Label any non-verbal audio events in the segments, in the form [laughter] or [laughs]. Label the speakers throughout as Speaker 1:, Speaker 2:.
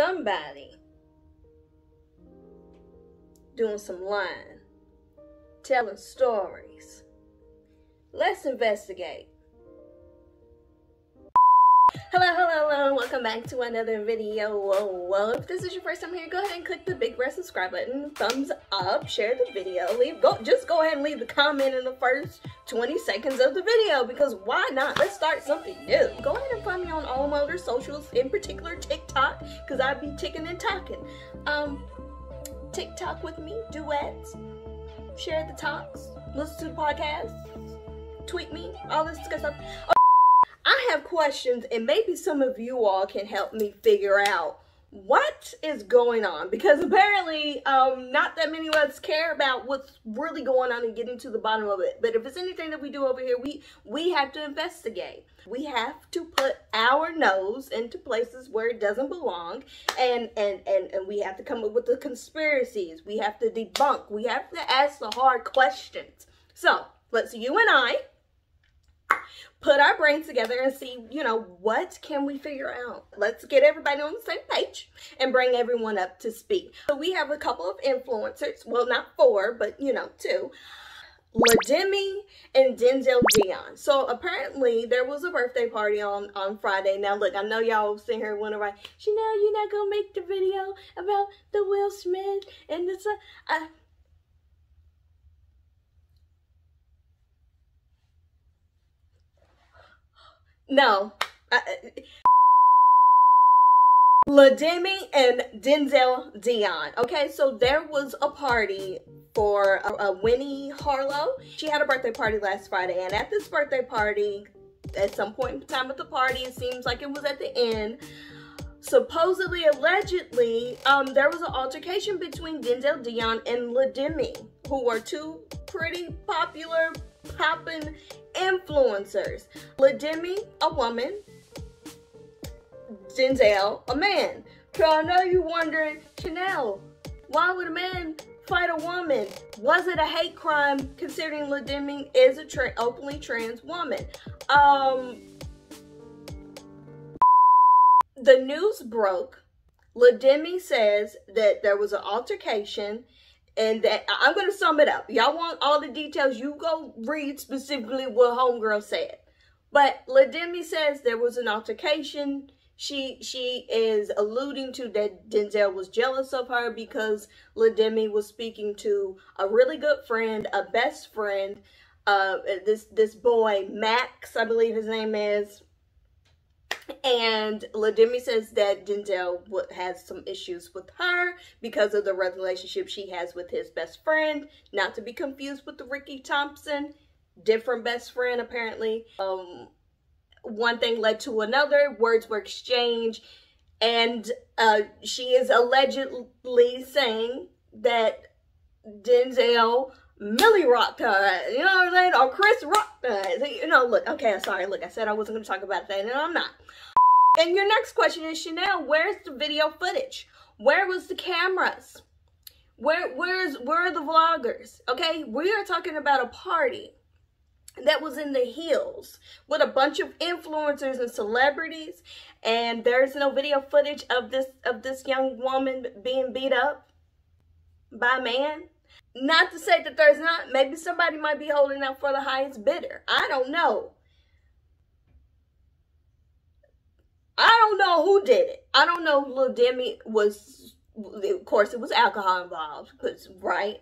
Speaker 1: somebody doing some lying, telling stories. Let's investigate. Hello, hello, hello, welcome back to another video. Whoa, whoa. If this is your first time here, go ahead and click the big red subscribe button, thumbs up, share the video, leave go just go ahead and leave the comment in the first 20 seconds of the video because why not? Let's start something new. Go ahead and find me on all my other socials, in particular TikTok, because I be ticking and talking. Um TikTok with me, duets, share the talks, listen to the podcast, tweet me, all this good stuff. I have questions, and maybe some of you all can help me figure out what is going on because apparently um not that many of us care about what's really going on and getting to the bottom of it. But if it's anything that we do over here we we have to investigate. We have to put our nose into places where it doesn't belong and and and, and we have to come up with the conspiracies. We have to debunk. We have to ask the hard questions. So let's you and i put our brains together and see, you know, what can we figure out? Let's get everybody on the same page and bring everyone up to speed. So we have a couple of influencers, well, not four, but, you know, two. Lademi and Denzel Dion. So apparently there was a birthday party on, on Friday. Now look, I know y'all sitting here wondering, right, Shanel, you're not gonna make the video about the Will Smith and the uh, No. Uh, Lademi and Denzel Dion. Okay, so there was a party for uh, uh, Winnie Harlow. She had a birthday party last Friday, and at this birthday party, at some point in time at the party, it seems like it was at the end. Supposedly, allegedly, um, there was an altercation between Denzel Dion and Lademi, who were two pretty popular popping influencers. Lademi, a woman. Denzel, a man. So I know you're wondering, Shanel, why would a man fight a woman? Was it a hate crime considering Lademi is a tra openly trans woman? Um, the news broke. Lademi says that there was an altercation and that I'm going to sum it up. Y'all want all the details, you go read specifically what Homegirl said. But Lademi says there was an altercation. She she is alluding to that Denzel was jealous of her because Lademi was speaking to a really good friend, a best friend, uh, this this boy Max, I believe his name is, and Lademi says that Denzel has some issues with her because of the relationship she has with his best friend. Not to be confused with the Ricky Thompson, different best friend apparently. Um, one thing led to another, words were exchanged, and uh, she is allegedly saying that Denzel Millie rocked her, uh, you know what I'm saying? Or Chris rocked her. Uh, you know, look, okay, sorry, look, I said I wasn't going to talk about that, and I'm not. And your next question is, Shanel, where's the video footage? Where was the cameras? Where, where's, where are the vloggers? Okay, we are talking about a party that was in the hills with a bunch of influencers and celebrities and there's no video footage of this of this young woman being beat up by a man not to say that there's not. Maybe somebody might be holding out for the highest bidder. I don't know. I don't know who did it. I don't know if Lil Demi was, of course, it was alcohol involved, because, right?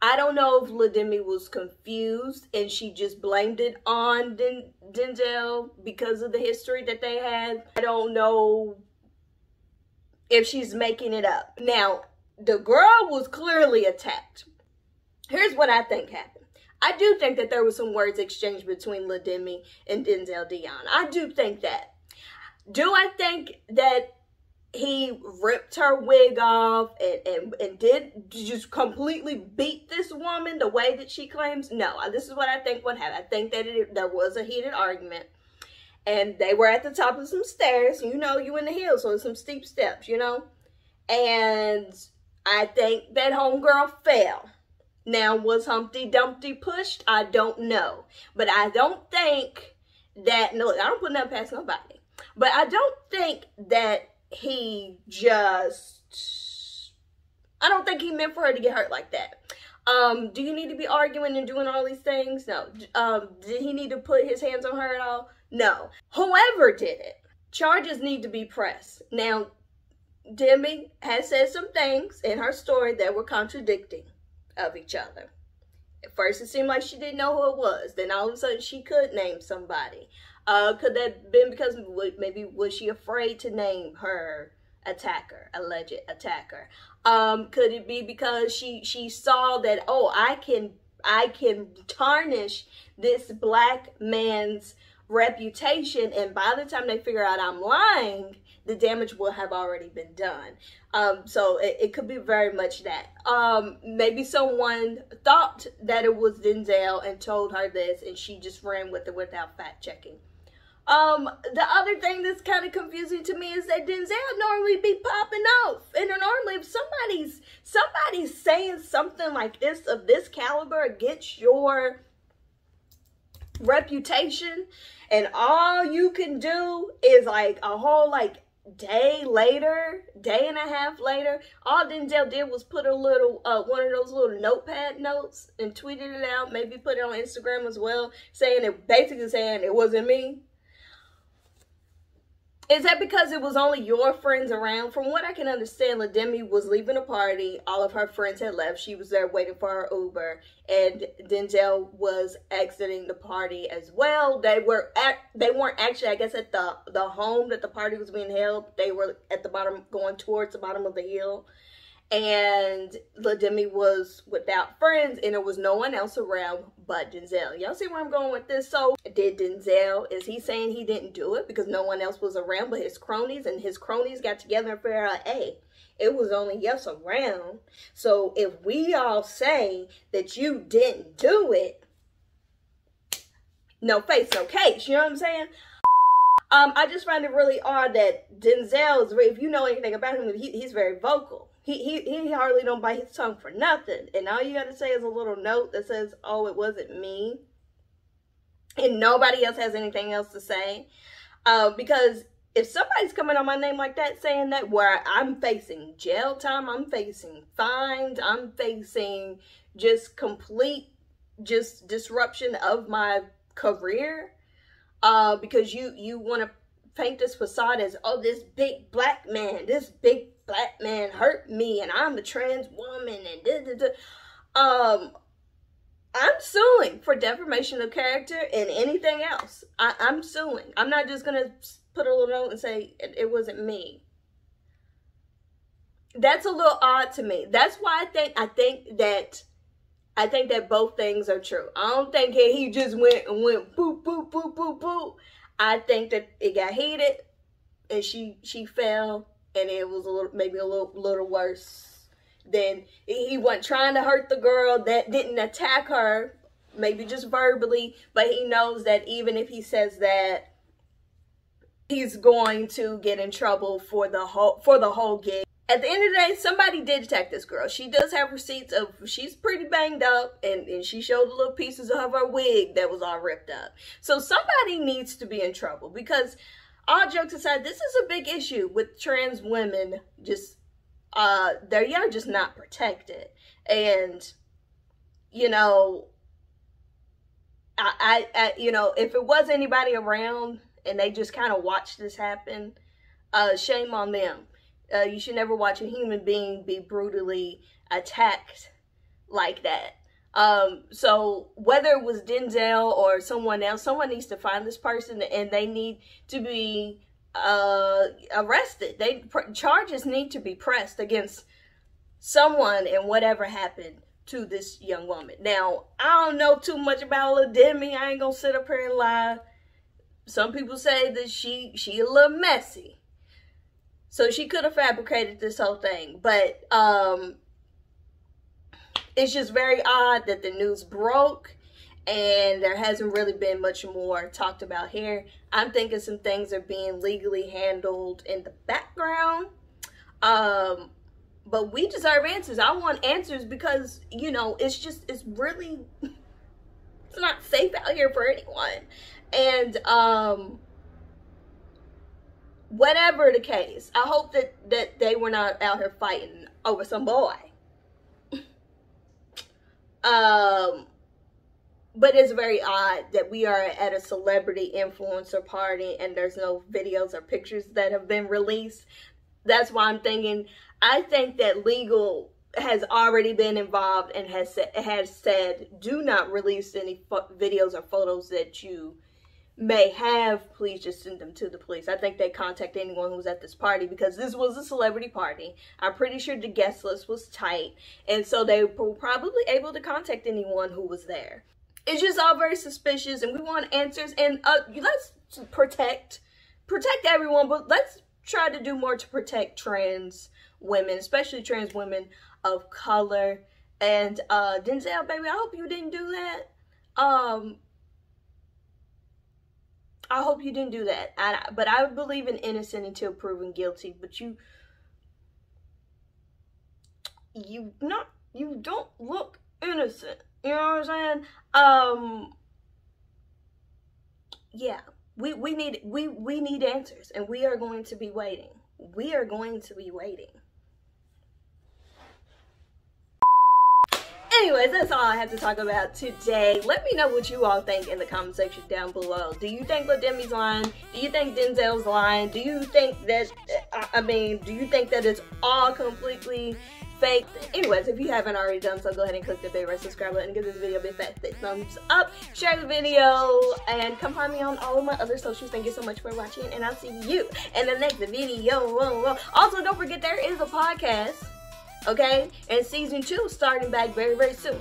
Speaker 1: I don't know if Lademi was confused and she just blamed it on Den Denzel because of the history that they had. I don't know if she's making it up. Now, the girl was clearly attacked. Here's what I think happened. I do think that there was some words exchanged between Lademi and Denzel Dion. I do think that. Do I think that he ripped her wig off and, and, and did just completely beat this woman the way that she claims? No, this is what I think what happened. I think that it, there was a heated argument and they were at the top of some stairs. You know, you in the hills, so some steep steps, you know? And I think that homegirl fell now, was Humpty Dumpty pushed? I don't know. But I don't think that, no, I don't put nothing past nobody. But I don't think that he just, I don't think he meant for her to get hurt like that. Um, do you need to be arguing and doing all these things? No. Um, did he need to put his hands on her at all? No. Whoever did it, charges need to be pressed. Now, Demi has said some things in her story that were contradicting of each other. At first, it seemed like she didn't know who it was. Then all of a sudden, she could name somebody. Uh, could that been because maybe was she afraid to name her attacker, alleged attacker? Um, could it be because she she saw that oh I can I can tarnish this black man's reputation, and by the time they figure out I'm lying, the damage will have already been done. Um, so it, it, could be very much that. Um, maybe someone thought that it was Denzel and told her this, and she just ran with it without fact checking. Um, the other thing that's kind of confusing to me is that Denzel normally be popping off. And normally if somebody's somebody's saying something like this of this caliber against your reputation and all you can do is like a whole like day later, day and a half later, all Denzel did was put a little, uh, one of those little notepad notes and tweeted it out, maybe put it on Instagram as well, saying it, basically saying it wasn't me. Is that because it was only your friends around? From what I can understand, LaDemi was leaving a party. All of her friends had left. She was there waiting for her Uber. And Denzel was exiting the party as well. They were at they weren't actually, I guess, at the the home that the party was being held. They were at the bottom going towards the bottom of the hill and LaDemi was without friends and there was no one else around but Denzel. Y'all see where I'm going with this? So did Denzel, is he saying he didn't do it because no one else was around but his cronies and his cronies got together and figured out, hey, it was only us around. So if we all say that you didn't do it, no face, no case. You know what I'm saying? Um, I just find it really odd that Denzel is, if you know anything about him, he, he's very vocal he, he, he hardly don't bite his tongue for nothing. And all you got to say is a little note that says, oh, it wasn't me. And nobody else has anything else to say. Uh, because if somebody's coming on my name like that, saying that where I'm facing jail time, I'm facing fines, I'm facing just complete just disruption of my career, uh, because you you want to paint this facade as oh this big black man, this big black man hurt me and I'm a trans woman and da, da, da. um I'm suing for defamation of character and anything else. I, am suing. I'm not just gonna put a little note and say it, it wasn't me. That's a little odd to me. That's why I think I think that I think that both things are true. I don't think he, he just went and went boop boop boop boop boop. I think that it got heated and she she fell and it was a little maybe a little little worse than he wasn't trying to hurt the girl that didn't attack her maybe just verbally but he knows that even if he says that he's going to get in trouble for the whole for the whole gig at the end of the day somebody did attack this girl. She does have receipts of she's pretty banged up and, and she showed little pieces of her wig that was all ripped up. So somebody needs to be in trouble because all jokes aside, this is a big issue with trans women. Just, uh, they're yeah, just not protected. And, you know, I, I, I, you know, if it was anybody around and they just kind of watched this happen, uh, shame on them. Uh, you should never watch a human being be brutally attacked like that. Um, so whether it was Denzel or someone else, someone needs to find this person and they need to be uh, arrested. They charges need to be pressed against someone and whatever happened to this young woman. Now, I don't know too much about Lil Demi. I ain't gonna sit up here and lie. Some people say that she she a little messy. So she could have fabricated this whole thing. But um it's just very odd that the news broke and there hasn't really been much more talked about here. I'm thinking some things are being legally handled in the background. Um, but we deserve answers. I want answers because, you know, it's just, it's really, [laughs] it's not safe out here for anyone. And, um, whatever the case, I hope that that they were not out here fighting over some boy. Um, but it's very odd that we are at a celebrity influencer party and there's no videos or pictures that have been released. That's why I'm thinking. I think that legal has already been involved and has has said do not release any videos or photos that you may have, please just send them to the police. I think they contact anyone who was at this party because this was a celebrity party. I'm pretty sure the guest list was tight. And so they were probably able to contact anyone who was there. It's just all very suspicious and we want answers and uh, let's protect, protect everyone, but let's try to do more to protect trans women, especially trans women of color. And uh, Denzel, baby, I hope you didn't do that. Um, I hope you didn't do that. I, but I believe in innocent until proven guilty. But you, you not, you don't look innocent. You know what I'm saying? Um, yeah, we we need we we need answers, and we are going to be waiting. We are going to be waiting. Anyways, that's all I have to talk about today. Let me know what you all think in the comment section down below. Do you think Lademi's lying? Do you think Denzel's lying? Do you think that, uh, I mean, do you think that it's all completely fake? Anyways, if you haven't already done so, go ahead and click the favorite subscribe button give this video a big fat thumbs up. Share the video and come find me on all of my other socials. Thank you so much for watching and I'll see you in the next video. Also, don't forget there is a podcast okay? And season two starting back very, very soon.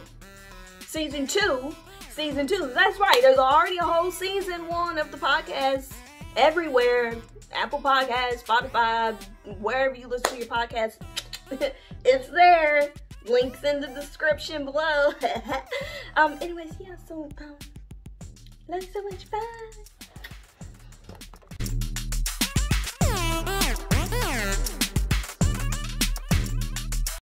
Speaker 1: Season two, season two, that's right. There's already a whole season one of the podcast everywhere. Apple Podcasts, Spotify, wherever you listen to your podcast. [laughs] it's there. Links in the description below. [laughs] um, anyways, yeah, so um, you so much. Bye.